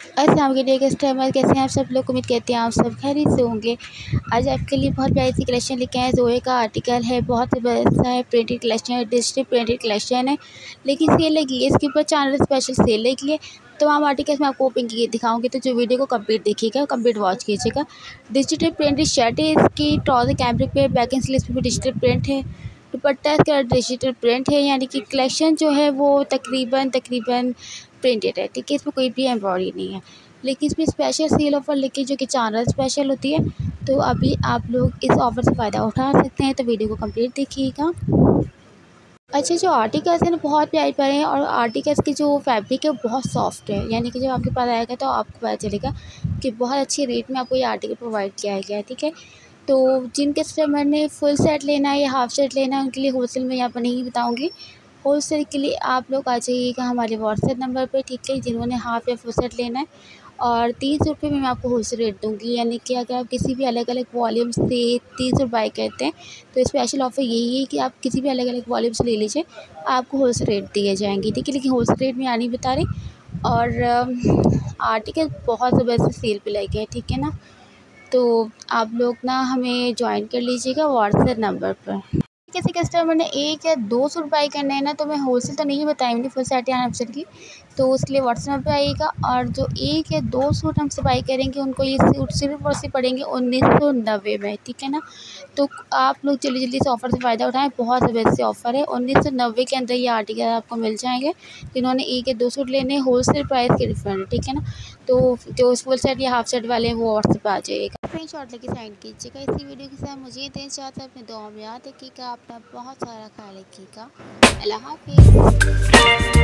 अस्सलाम वालेकुम कस्टमर, कैसे हैं आप सब लोग? उम्मीद करते हैं आप सब खैरियत से होंगे। आज आपके लिए बहुत प्यारी सी कलेक्शन लेके आए जोए का आर्टिकल है, बहुत ज़बरदस्त है प्रिंटेड कलेक्शन है डिजिटल प्रिंटेड कलेक्शन है। लेकिन सेल लगी है, इसके ऊपर चैनल स्पेशल सेल लगी है। तमाम आर्टिकल्स मैं आपको ओपन करके दिखाऊँगी तो जो वीडियो को कंप्लीट देखिएगा कंप्लीट वॉच कीजिएगा। डिजिटल प्रिंटेड शर्ट है, इसकी ट्राउज़र कैमरे पे बैक एंड स्लीव पे डिजिटल प्रिंट है। दुपट्टा इसका डिजिटल प्रिंट है, यानी कि कलेक्शन जो है वो तकरीबन तकरीबन प्रिंटेड है, ठीक है? इसमें कोई भी एम्ब्रॉयडरी नहीं है। लेकिन इसमें स्पेशल सेल ऑफ़र लेके जो कि चार स्पेशल होती है तो अभी आप लोग इस ऑफ़र से फ़ायदा उठा सकते हैं तो वीडियो को कंप्लीट देखिएगा। अच्छा जो आर्टिकल्स हैं ना, बहुत प्यारे प्यारे हैं, और आर्टिकल्स की जो फैब्रिक है बहुत सॉफ्ट है। यानी कि जब आपके पास आएगा तो आपको पता चलेगा कि बहुत अच्छी रेट में आपको ये आर्टिकल प्रोवाइड किया गया है, ठीक है? तो जिन कस्टमर ने फुल सेट लेना है या हाफ़ सेट लेना है, उनके लिए होलसेल में यहाँ पर नहीं बताऊँगी। होलसेल के लिए आप लोग आ जाइएगा हमारे व्हाट्सएप नंबर पर ठीक है? जिन्होंने हाफ़ या फुल सेट लेना है। और तीन सौ रुपये में मैं आपको होलसेल रेट दूँगी। यानी कि अगर आप किसी भी अलग अलग वॉल्यूम से तीन सौ बाई करते हैं तो स्पेशल ऑफ़र यही है कि आप किसी भी अलग अलग वॉल्यूम से ले लीजिए, आपको होलसेल रेट दिए जाएँगे। ठीक है? लेकिन होलसेल रेट में नहीं बता रही। और आर्टिकल बहुत ज़बरदस्त सेल पे लगे हैं, ठीक है ना? तो आप लोग ना हमें ज्वाइन कर लीजिएगा व्हाट्सएप नंबर पर। किसी कस्टमर ने एक या दो सूट बाई करना है ना तो मैं होलसेल तो नहीं बताऊँगी फुल सेट या अफसर की। तो उसके लिए व्हाट्सएप पे आइएगा और जो एक या दो सूट हमसे बाई करेंगे, उनको ये सूट सिर्फ़ और सिर्फ़ पड़ेंगे उन्नीस सौ नब्बे में, ठीक है ना? तो आप लोग जल्दी जल्दी से ऑफ़र से फ़ायदा उठाएँ, बहुत ज़बरदस्त ऑफ़र है। उन्नीस सौ नब्बे के अंदर ये आर्टिकल आपको मिल जाएँगे, जिन्होंने एक या दो सूट लेने होल सेल प्राइस के डिफरेंट ठीक है ना? तो जो फुल सेट या हाफ़ सेट वाले हैं, वो व्हाट्सएप आ जाइएगा। स्क्रीन शॉट लेके सेंड कीजिएगा। इसी वीडियो के साथ मुझे देना चाहता है, अपने दुआ में याद रखिएगा, अपना बहुत सारा ख्याल रखिएगा। अल्लाह हाफिज़।